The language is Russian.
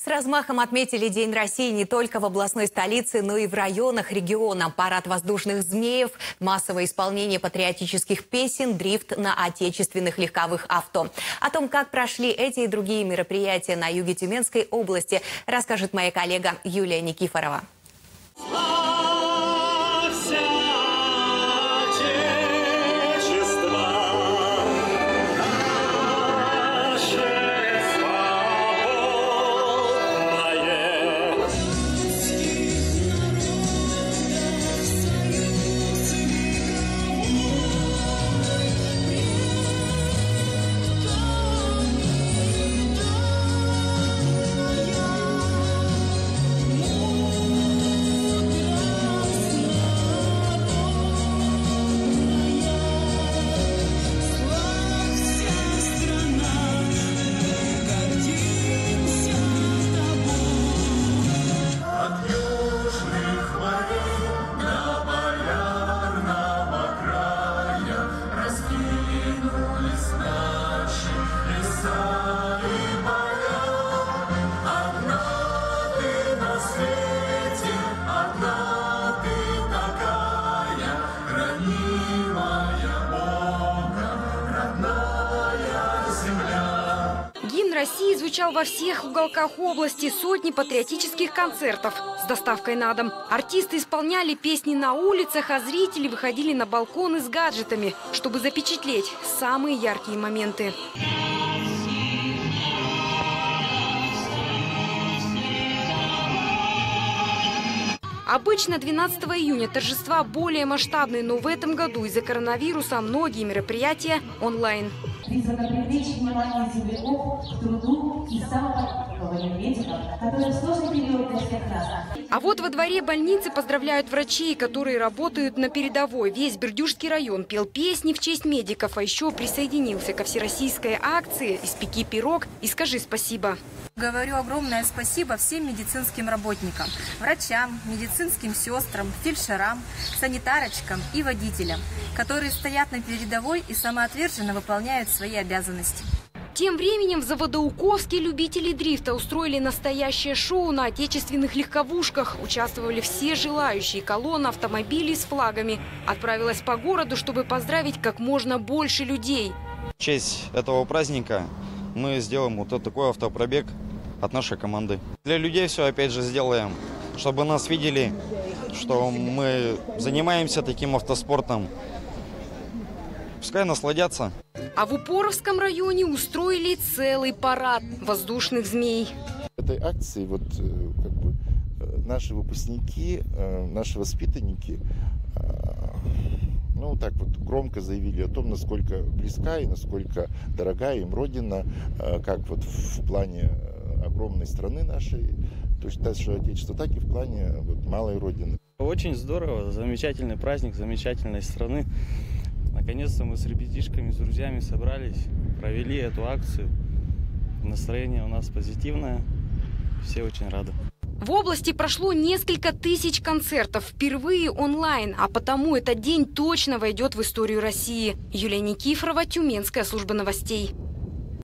С размахом отметили День России не только в областной столице, но и в районах региона. Парад воздушных змеев, массовое исполнение патриотических песен, дрифт на отечественных легковых авто. О том, как прошли эти и другие мероприятия на юге Тюменской области, расскажет моя коллега Юлия Никифорова. России звучал во всех уголках области. Сотни патриотических концертов с доставкой на дом. Артисты исполняли песни на улицах, а зрители выходили на балконы с гаджетами, чтобы запечатлеть самые яркие моменты. Обычно 12 июня торжества более масштабные, но в этом году из-за коронавируса многие мероприятия онлайн. Призвано привлечь внимание земляков труду и самоподпитыванию медиков, которые в сложный период для всех нас. А вот во дворе больницы поздравляют врачей, которые работают на передовой. Весь Бердюжский район пел песни в честь медиков, а еще присоединился ко всероссийской акции «Испеки пирог и скажи спасибо». Говорю огромное спасибо всем медицинским работникам, врачам, медицинским сестрам, фельдшерам, санитарочкам и водителям, которые стоят на передовой и самоотверженно выполняют свои обязанности. Тем временем в Заводоуковске любители дрифта устроили настоящее шоу на отечественных легковушках. Участвовали все желающие. Колонна автомобилей с флагами отправилась по городу, чтобы поздравить как можно больше людей. В честь этого праздника мы сделаем вот такой автопробег от нашей команды. Для людей все опять же сделаем, чтобы нас видели, что мы занимаемся таким автоспортом. Пускай насладятся. А в Упоровском районе устроили целый парад воздушных змей. Этой акции вот э, как бы э, наши выпускники, э, наши воспитанники, ну так вот громко заявили о том, насколько близка и насколько дорогая им родина, как вот в плане огромной страны нашей, то есть наше отечество, так и в плане вот, малой родины. Очень здорово, замечательный праздник, замечательной страны. Наконец-то мы с ребятишками, с друзьями собрались, провели эту акцию. Настроение у нас позитивное, все очень рады. В области прошло несколько тысяч концертов, впервые онлайн, а потому этот день точно войдет в историю России. Юлия Никифорова, Тюменская служба новостей.